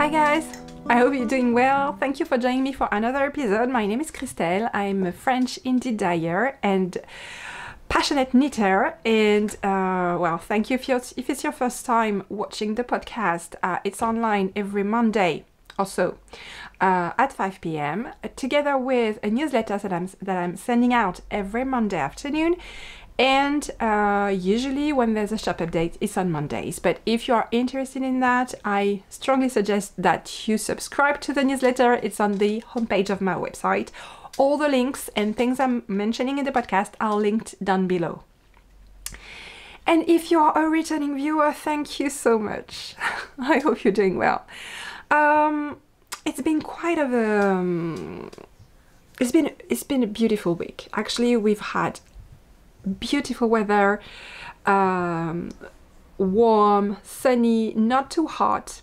Hi guys! I hope you're doing well. Thank you for joining me for another episode. My name is Christelle. I'm a French indie dyer and passionate knitter. And uh, well, thank you if, if it's your first time watching the podcast. Uh, it's online every Monday or so uh, at 5 p.m. together with a newsletter that I'm that I'm sending out every Monday afternoon. And uh, usually, when there's a shop update, it's on Mondays. But if you are interested in that, I strongly suggest that you subscribe to the newsletter. It's on the homepage of my website. All the links and things I'm mentioning in the podcast are linked down below. And if you are a returning viewer, thank you so much. I hope you're doing well. Um, it's been quite of a um, it's been it's been a beautiful week. Actually, we've had beautiful weather, um, warm, sunny, not too hot.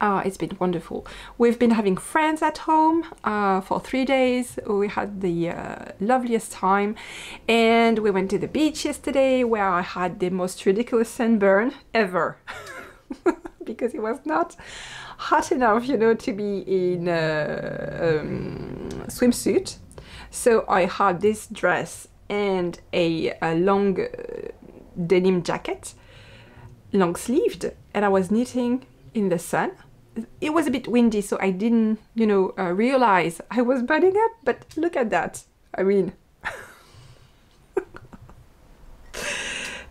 Uh, it's been wonderful. We've been having friends at home uh, for three days. We had the uh, loveliest time, and we went to the beach yesterday where I had the most ridiculous sunburn ever because it was not hot enough, you know, to be in a um, swimsuit. So I had this dress and a, a long uh, denim jacket, long sleeved, and I was knitting in the sun. It was a bit windy, so I didn't, you know, uh, realize I was burning up. But look at that. I mean,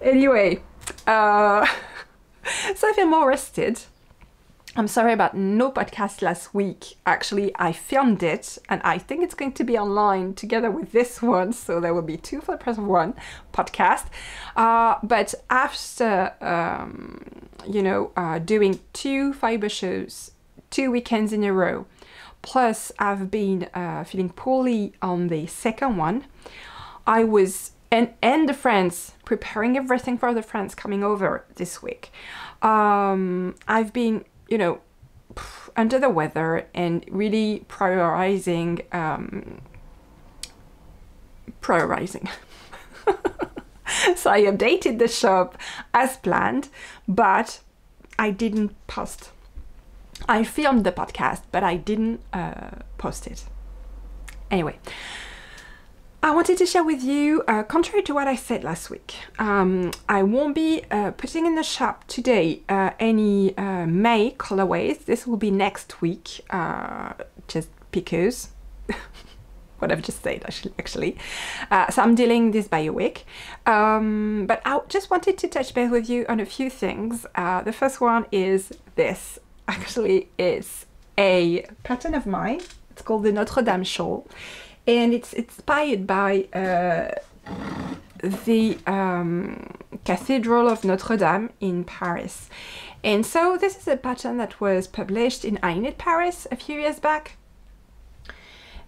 anyway, uh, so I feel more rested I'm sorry about no podcast last week. Actually, I filmed it and I think it's going to be online together with this one. So there will be two for the price of one podcast. Uh, but after, um, you know, uh, doing two fiber shows, two weekends in a row, plus I've been uh, feeling poorly on the second one, I was, and, and the friends, preparing everything for the friends coming over this week. Um, I've been you know, under the weather and really prioritizing, um, prioritizing. so I updated the shop as planned, but I didn't post. I filmed the podcast, but I didn't uh, post it. Anyway, I wanted to share with you, uh, contrary to what I said last week, um, I won't be uh, putting in the shop today uh, any uh, May colorways. This will be next week, uh, just because. what I've just said, actually. Uh, so I'm dealing this by a week. Um, but I just wanted to touch base with you on a few things. the first one is this. Actually, it's a pattern of mine. It's called the Notre Dame shawl and it's inspired by uh, the um, Cathedral of Notre Dame in Paris. And so this is a pattern that was published in I Paris a few years back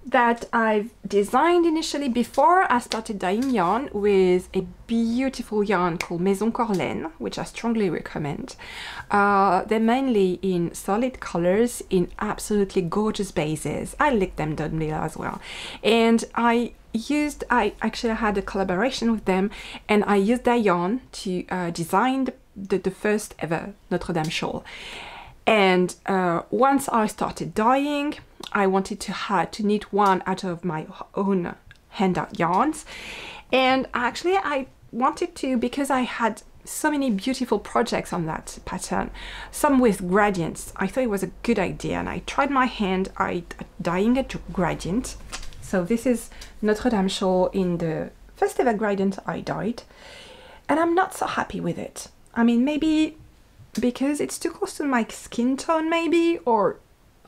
that I've designed initially before I started dyeing yarn with a beautiful yarn called Maison Corlène, which I strongly recommend. Uh, they're mainly in solid colors in absolutely gorgeous bases. I licked them down below as well. And I used, I actually had a collaboration with them and I used their yarn to uh, design the, the first ever Notre Dame shawl. And uh, once I started dyeing, I wanted to have to knit one out of my own handout yarns. And actually I wanted to because I had so many beautiful projects on that pattern, some with gradients. I thought it was a good idea and I tried my hand I dyeing a gradient. So this is Notre Dame shawl in the first ever gradient I dyed and I'm not so happy with it. I mean maybe because it's too close to my skin tone maybe or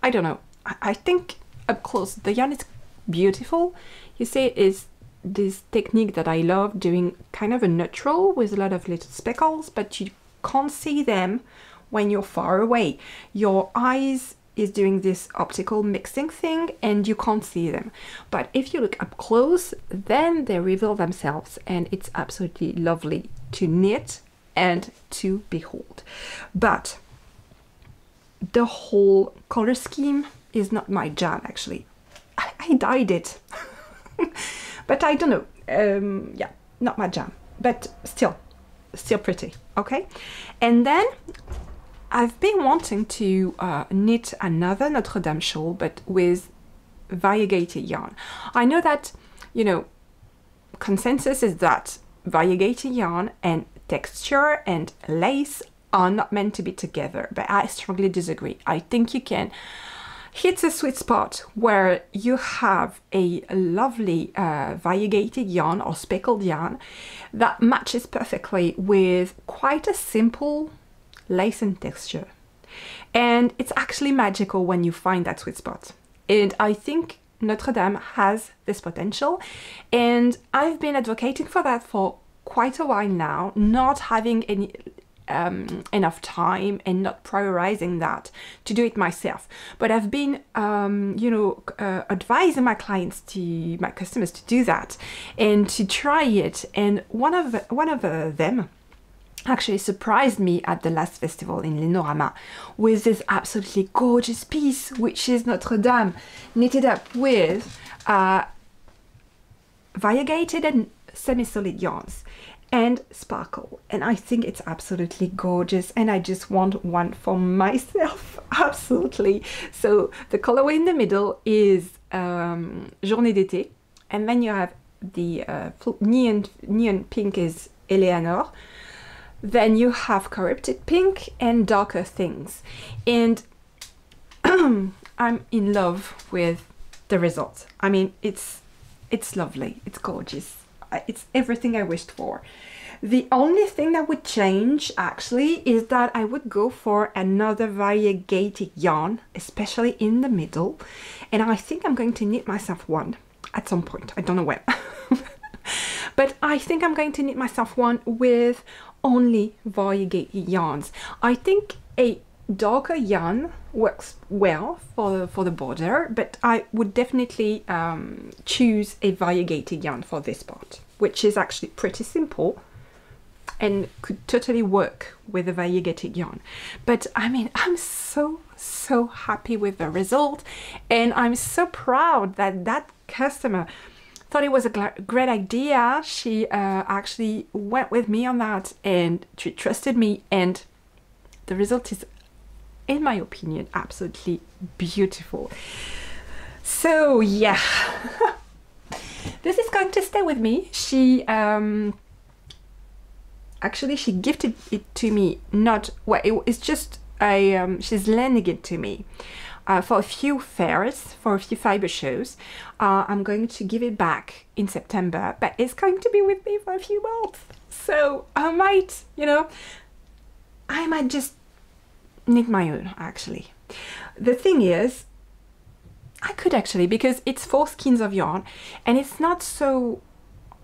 I don't know. I, think up close the yarn is beautiful. You see is this technique that I love doing kind of a neutral with a lot of little speckles but you can't see them when you're far away. Your eyes is doing this optical mixing thing and you can't see them. But if you look up close, then they reveal themselves and it's absolutely lovely to knit and to behold. But the whole color scheme is not my jam actually. I, I dyed it. but I don't know. Um, yeah, not my jam, but still, still pretty. Okay, and then I've been wanting to uh, knit another Notre Dame shawl, but with variegated yarn. I know that you know consensus is that variegated yarn and texture and lace are not meant to be together, but I strongly disagree. I think you can hit a sweet spot where you have a lovely uh, variegated yarn or speckled yarn that matches perfectly with quite a simple lace and texture. And it's actually magical when you find that sweet spot. And I think Notre Dame has this potential. And I've been advocating for that for quite a while now, not having any um, enough time and not prioritizing that to do it myself. But I've been, um, you know, uh, advising my clients to my customers to do that and to try it. And one of one of uh, them actually surprised me at the last festival in Lenorama with this absolutely gorgeous piece, which is Notre Dame, knitted up with uh, variegated and semi-solid yarns and sparkle. And i think it's absolutely gorgeous and i just want one for myself absolutely. So the colorway in the middle is um, journée d'été and then you have the uh, neon, neon pink is eleanor. Then you have corrupted pink and darker things. And i'm in love with the result. I mean it's it's lovely. It's gorgeous it's everything I wished for. The only thing that would change actually is that I would go for another variegated yarn, especially in the middle. And I think I'm going to knit myself one at some point. I don't know when. but I think I'm going to knit myself one with only variegated yarns. I think a darker yarn works well for for the border, but I would definitely um, choose a variegated yarn for this part which is actually pretty simple and could totally work with a variegated yarn. But I mean, I'm so, so happy with the result and I'm so proud that that customer thought it was a great idea. She uh, actually went with me on that and she trusted me and the result is, in my opinion, absolutely beautiful. So yeah. this is going to stay with me. She um, actually she gifted it to me. Not well, it, it's just a um, she's lending it to me. Uh, for a few fairs, for a few fiber shows. Uh, I'm going to give it back in September, but it's going to be with me for a few months. So I might, you know, I might just knit my own actually. The thing is, I could actually because it's four skeins of yarn and it's not so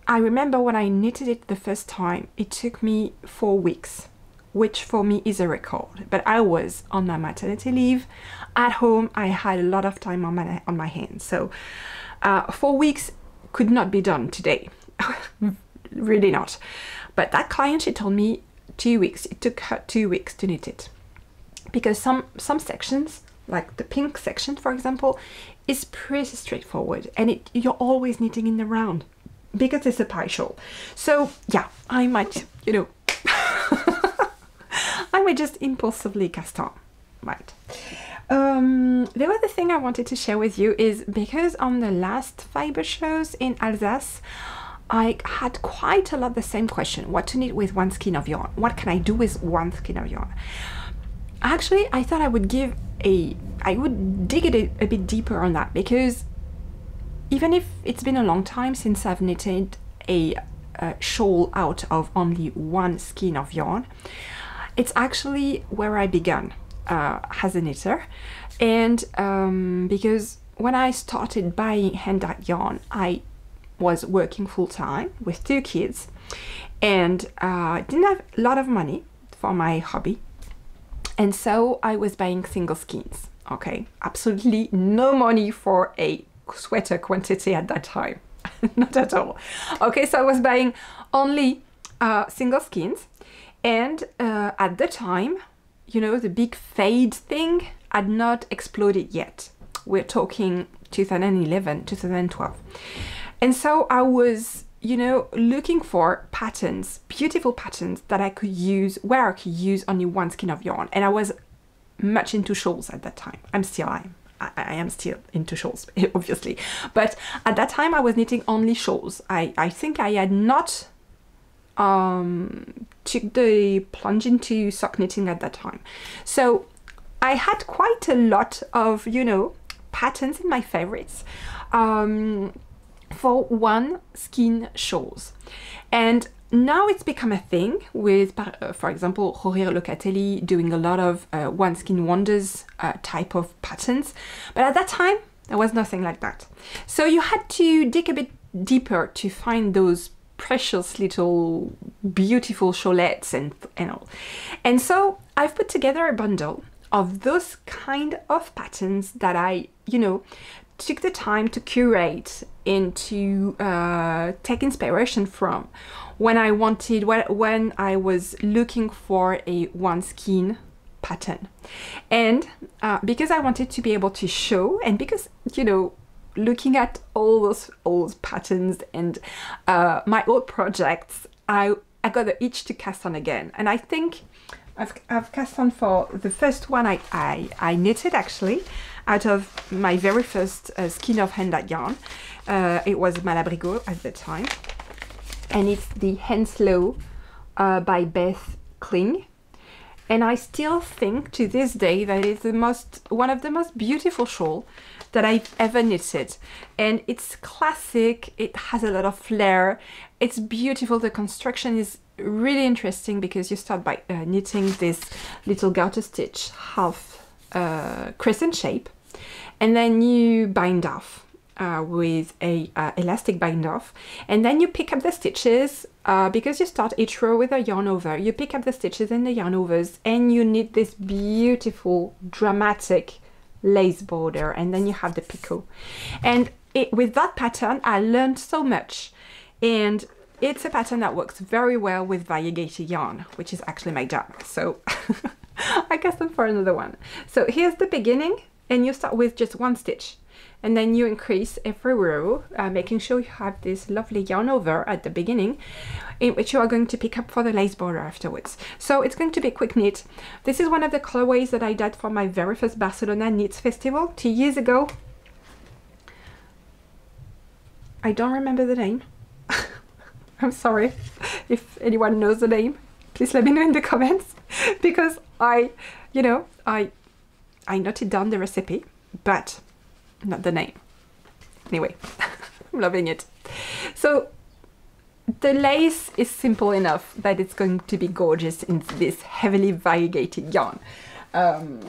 I remember when I knitted it the first time it took me four weeks which for me is a record. But I was on my maternity leave at home I had a lot of time on my on my hands. So uh, four weeks could not be done today. Really not. But that client she told me two weeks it took her two weeks to knit it. Because some some sections like the pink section for example is pretty straightforward and it, you're always knitting in the round because it's a pie shawl. So yeah, I might, you know, I might just impulsively cast on, right? Um, the other thing I wanted to share with you is because on the last fiber shows in Alsace, I had quite a lot the same question, what to knit with one skein of yarn? What can I do with one skein of yarn? Actually, I thought I would give a I would dig it a, a bit deeper on that because even if it's been a long time since I've knitted a, a shawl out of only one skein of yarn, it's actually where I began uh, as a knitter. And um, because when I started buying hand dyed yarn, I was working full time with two kids and uh, didn't have a lot of money for my hobby. And so I was buying single skins, okay? Absolutely no money for a sweater quantity at that time. Not at all. Okay so i was buying only uh, single skins. and uh, at the time you know the big fade thing had not exploded yet. We're talking 2011 2012 And so I was, you know, looking for patterns, beautiful patterns that I could use where I could use only one skein of yarn. And I was much into shawls at that time. I'm still I, I am still into shawls, obviously. But at that time I was knitting only shawls. I, I think I had not um, took the plunge into sock knitting at that time. So I had quite a lot of, you know, patterns in my favorites um, for one skin shows. And now it's become a thing with, uh, for example, Joji Locatelli doing a lot of uh, one skin wonders uh, type of patterns. But at that time, there was nothing like that. So you had to dig a bit deeper to find those precious little beautiful shawlettes and, and all. And so I've put together a bundle of those kind of patterns that I, you know, took the time to curate and to uh, take inspiration from when I wanted, when I was looking for a one skein pattern. And uh, because I wanted to be able to show, and because, you know, looking at all those old patterns and uh, my old projects, I, I got the itch to cast on again. And I think I've, I've cast on for the first one I, I, I knitted actually out of my very first uh, skein of hand that yarn. Uh, it was Malabrigo at the time. And it's the Henslowe uh, by Beth Kling. And I still think to this day that it's the most one of the most beautiful shawl that I've ever knitted. And it's classic, it has a lot of flair, it's beautiful, the construction is really interesting because you start by uh, knitting this little garter stitch half uh, crescent shape and then you bind off uh, with a uh, elastic bind off. And then you pick up the stitches uh, because you start each row with a yarn over. You pick up the stitches and the yarn overs and you knit this beautiful dramatic lace border and then you have the picot and it, with that pattern I learned so much. And it's a pattern that works very well with variegated yarn which is actually my job. So I cast them for another one. So here's the beginning and you start with just one stitch and then you increase every row uh, making sure you have this lovely yarn over at the beginning in which you are going to pick up for the lace border afterwards. So it's going to be quick knit. This is one of the colorways that I did for my very first Barcelona Knits Festival two years ago. I don't remember the name. I'm sorry if anyone knows the name. Please let me know in the comments. Because I you know I I noted down the recipe but not the name. Anyway, I'm loving it. So the lace is simple enough that it's going to be gorgeous in this heavily variegated yarn. Um,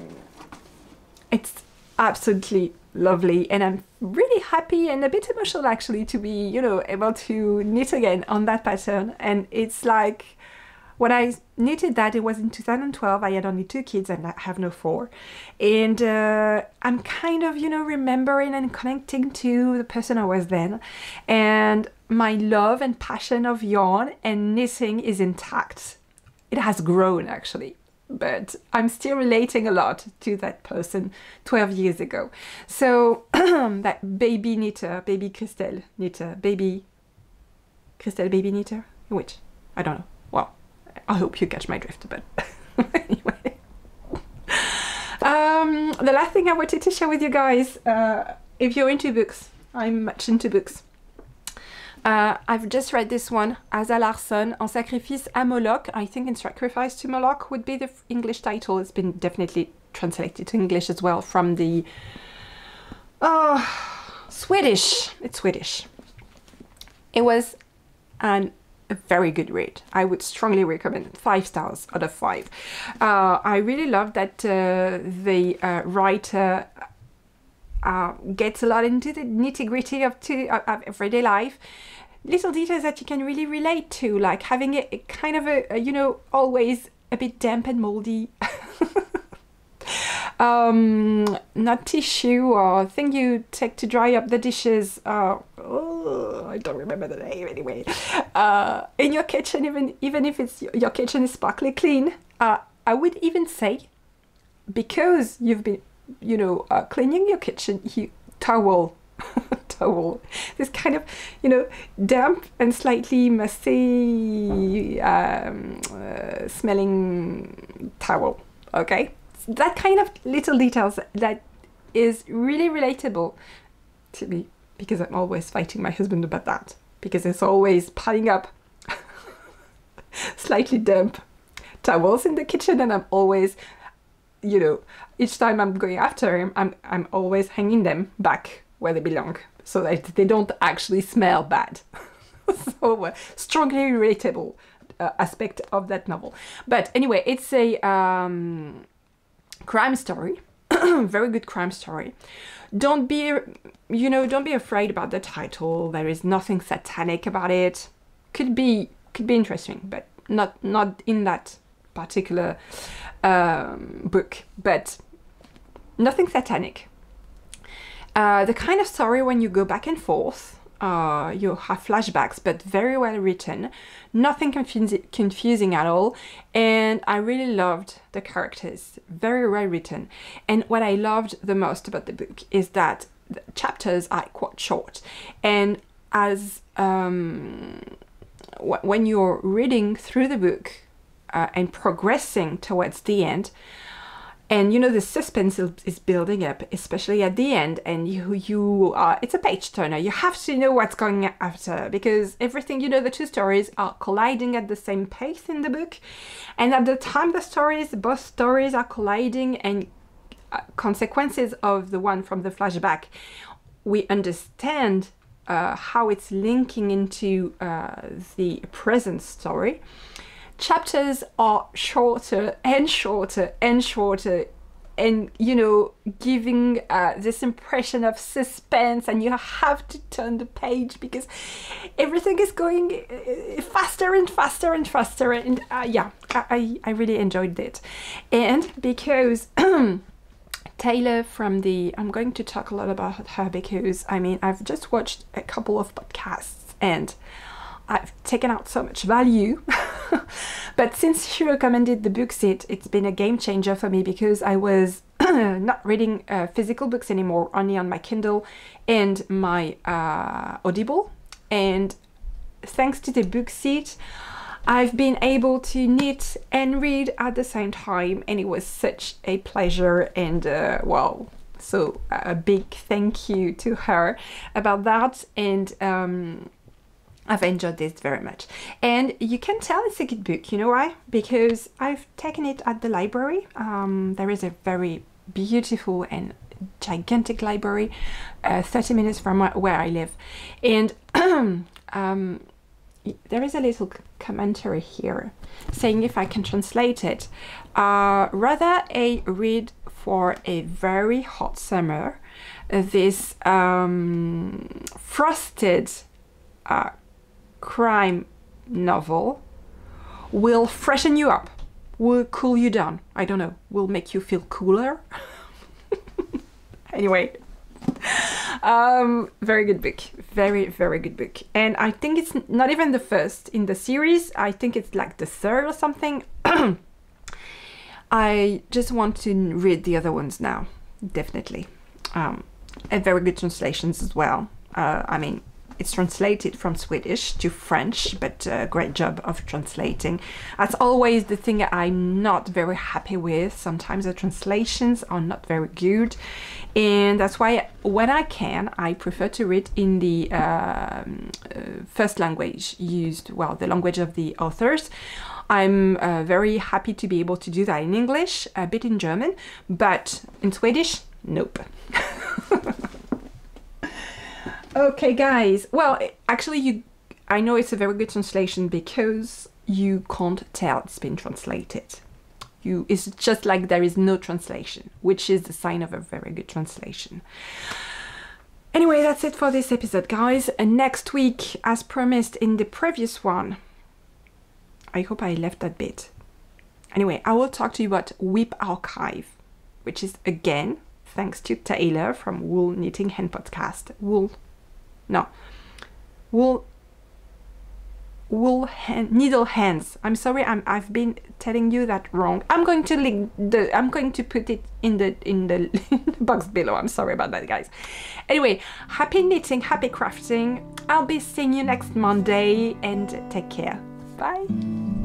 it's absolutely lovely and I'm really happy and a bit emotional actually to be, you know, able to knit again on that pattern and it's like when I knitted that, it was in 2012. I had only two kids and I have no four. And uh, I'm kind of, you know, remembering and connecting to the person I was then. And my love and passion of yarn and knitting is intact. It has grown actually but I'm still relating a lot to that person 12 years ago. So that baby knitter, baby Christelle knitter, baby Christelle baby knitter, which I don't know. I hope you catch my drift, but anyway. Um, the last thing I wanted to share with you guys, uh, if you're into books, I'm much into books. Uh, I've just read this one, Asa Larsson, En Sacrifice à Moloch. I think in Sacrifice to Moloch would be the English title. It's been definitely translated to English as well from the oh, Swedish. It's Swedish. It was an a very good read. I would strongly recommend five stars out of five. Uh, I really love that uh, the uh, writer uh, gets a lot into the nitty gritty of, to, of everyday life. Little details that you can really relate to, like having a, a kind of a, a, you know, always a bit damp and moldy um, not tissue or thing you take to dry up the dishes. Uh, oh, I don't remember the name anyway. Uh, in your kitchen, even even if it's your kitchen is sparkly clean, uh, I would even say because you've been, you know, uh, cleaning your kitchen, you towel. towel. This kind of, you know, damp and slightly musty um, uh, smelling towel. Okay, that kind of little details that is really relatable to me because I'm always fighting my husband about that because it's always piling up slightly damp towels in the kitchen and I'm always you know each time I'm going after him I'm I'm always hanging them back where they belong so that they don't actually smell bad. So uh, strongly relatable uh, aspect of that novel. But anyway it's a um, crime story very good crime story. Don't be you know don't be afraid about the title. There is nothing satanic about it. Could be could be interesting but not not in that particular um, book but nothing satanic. Uh, the kind of story when you go back and forth uh, you have flashbacks, but very well written, nothing confus- confusing at all. And I really loved the characters, very well written. And what I loved the most about the book is that the chapters are quite short. And as um, when you're reading through the book uh, and progressing towards the end, and you know the suspense is building up especially at the end and you you are it's a page turner. You have to know what's going after because everything you know the two stories are colliding at the same pace in the book. And at the time the stories both stories are colliding and uh, consequences of the one from the flashback we understand uh, how it's linking into uh, the present story chapters are shorter and shorter and shorter and you know giving uh, this impression of suspense and you have to turn the page because everything is going uh, faster and faster and faster and uh, yeah I, I really enjoyed it and because Taylor from the I'm going to talk a lot about her because I mean I've just watched a couple of podcasts and I've taken out so much value. but since she recommended the book seat, it's been a game changer for me because I was not reading uh, physical books anymore, only on my Kindle and my uh, Audible. And thanks to the book seat, I've been able to knit and read at the same time, and it was such a pleasure. And uh, well, so a big thank you to her about that. And um, I've enjoyed this very much. And you can tell it's a good book, you know why? Because I've taken it at the library. Um, there is a very beautiful and gigantic library uh, 30 minutes from where I live. And um, there is a little commentary here saying if I can translate it. Uh, rather a read for a very hot summer, this um, frosted uh, crime novel will freshen you up, will cool you down. I don't know, will make you feel cooler. anyway, um, very good book, very very good book, and I think it's not even the first in the series. I think it's like the third or something. I just want to read the other ones now, definitely. Um, and very good translations as well. Uh, I mean, it's translated from Swedish to French, but a great job of translating. That's always the thing I'm not very happy with. Sometimes the translations are not very good, and that's why when I can, I prefer to read in the um, uh, first language used, well, the language of the authors. I'm uh, very happy to be able to do that in English, a bit in German, but in Swedish, nope. Okay, guys. Well, actually, you. I know it's a very good translation because you can't tell it's been translated. You. It's just like there is no translation, which is the sign of a very good translation. Anyway, that's it for this episode, guys. And next week, as promised in the previous one, I hope I left that bit. Anyway, I will talk to you about WIP Archive, which is again thanks to Taylor from Wool Knitting Hen Podcast. Wool no. Wool wool hand, needle hands. I'm sorry, I'm, I've been telling you that wrong. I'm going to link the. I'm going to put it in the in the, in the box below. I'm sorry about that, guys. Anyway, happy knitting, happy crafting. I'll be seeing you next Monday, and take care. Bye.